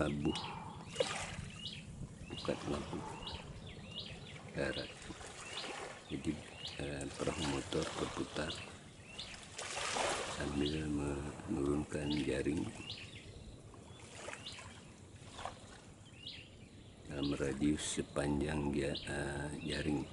labuh bukan labuh darat. Jadi eh, perahu motor berputar sambil menurunkan jaring. Dalam radius sepanjang eh, jaring.